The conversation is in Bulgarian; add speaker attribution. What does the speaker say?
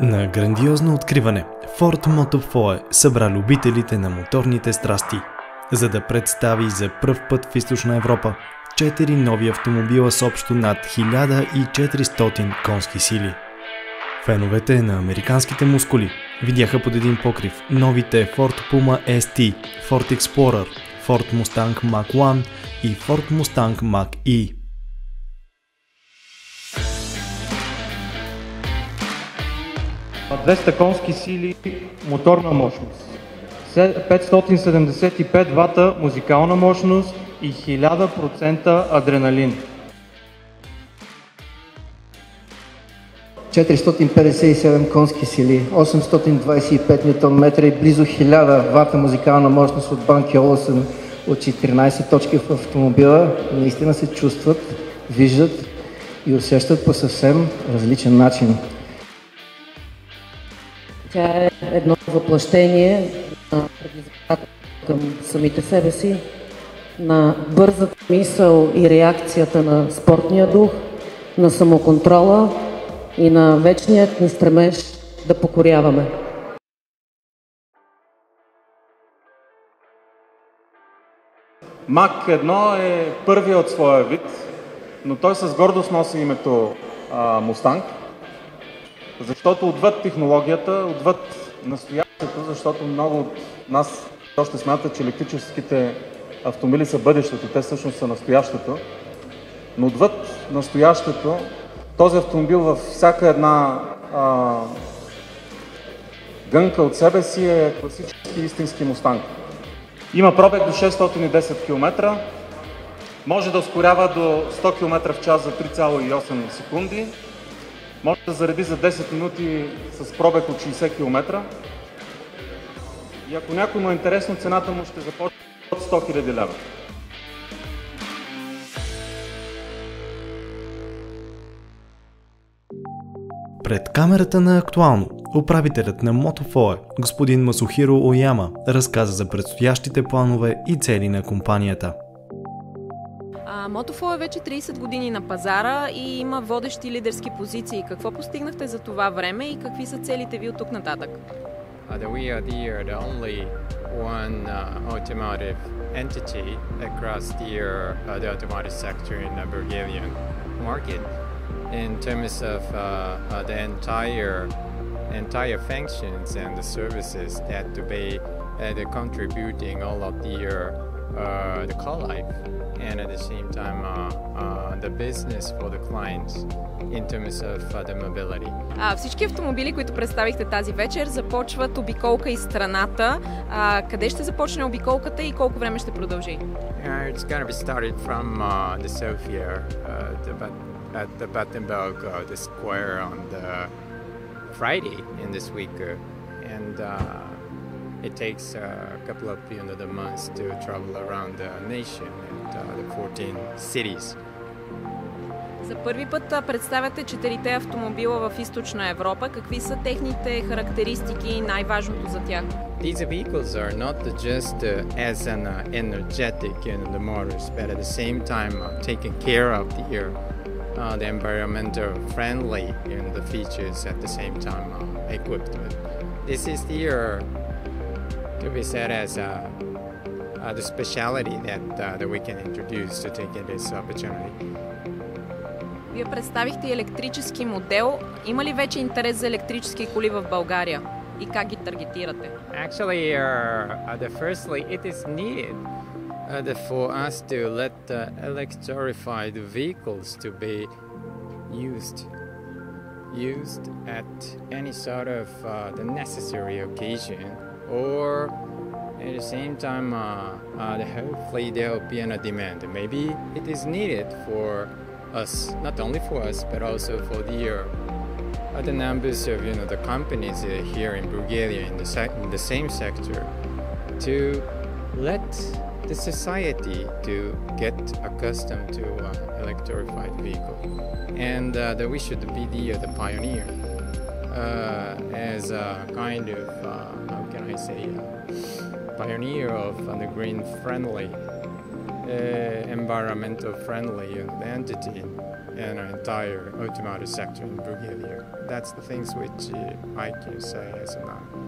Speaker 1: На грандиозно откриване Ford Motofoe събра любителите на моторните страсти, за да представи за пръв път в Източна Европа четири нови автомобила с общо над 1400 конски сили. Феновете на американските мускули видяха под един покрив новите Ford Puma ST, Ford Explorer, Ford Mustang Mach-1 и Ford Mustang Mach-E.
Speaker 2: 200 конски сили моторна мощност, 575 вата музикална мощност и 1000% адреналин.
Speaker 3: 457 конски сили, 825 Нм и близо 1000 вата музикална мощност от Банки Олсен от 14 точки в автомобила наистина се чувстват, виждат и усещат по съвсем различен начин.
Speaker 4: Тя е едно въплъщение на предизвикателство към самите себе си, на бързата мисъл и реакцията на спортния дух, на самоконтрола и на вечният ни стремеж да покоряваме.
Speaker 2: Мак 1 е първият от своя вид, но той с гордост носи името Мустанг защото отвъд технологията, отвъд настоящето, защото много от нас още смятат, че електрическите автомобили са бъдещето, те всъщност са настоящето, но отвъд настоящето, този автомобил във всяка една а, гънка от себе си е класически истински мустанг. Има пробег до 610 км, може да ускорява до 100 км в час за 3,8 секунди, може да зареди за 10 минути с пробег от 60 км. И ако някой му е интересно, цената му ще започне от 100 000 лева.
Speaker 1: Пред камерата на Актуално, управителят на Мотофое, господин Масухиро Ояма, разказа за предстоящите планове и цели на компанията.
Speaker 5: Мотофо е вече 30 години на пазара и има водещи лидерски позиции. Какво постигнахте за това време и какви са целите ви от тук нататък?
Speaker 6: Uh, we are the, uh, the only one uh, automotive entity across the, uh, the automotive sector in the Bulgarian market in terms of uh, uh, the entire entire functions and the services that be uh, contributing all of the uh, uh, the car life and at the same time uh, uh, the business for the clients in terms of uh, the mobility.
Speaker 5: А, всички автомобили, които представихте тази вечер, започват обиколка из страната. А, къде ще започне обиколката и колко време ще продължи?
Speaker 6: Uh, it's going to be started from uh, the Sofia, uh, the, at the Battenberg, uh, the square on the Friday in this week, uh, and uh, it takes uh, a couple of you know, the months to travel around the nation and uh, the 14 cities.
Speaker 5: За първи път представяте четирите автомобила в източна Европа. Какви са техните характеристики и най-важното за тях?
Speaker 6: These vehicles are not just uh, as an uh, energetic in the motors, but at the same time uh, taking care of the air, uh, the environmental friendly in the features at the same time uh, equipped with. This is the uh, to be said as uh, uh, the speciality that, uh, that we can introduce to take in this opportunity.
Speaker 5: Вие представихте електрически модел. Има ли вече интерес за електрически коли в България? И как ги таргетирате?
Speaker 6: Actually, uh, the firstly, it is needed uh, the, for us to let the electrified vehicles to be used used at any sort of uh, the necessary occasion or at the same time uh, uh, hopefully there will be a demand. Maybe it is needed for us not only for us but also for the uh, other numbers of you know the companies uh, here in Bulgaria in the, in the same sector to let the society to get accustomed to uh, electrified vehicle. And uh, that we should be the, the pioneer as a kind of how can I say, pioneer of the green friendly uh, environmental friendly entity in our entire automotive sector in Bulgaria. That's the things which uh, I can say as of now.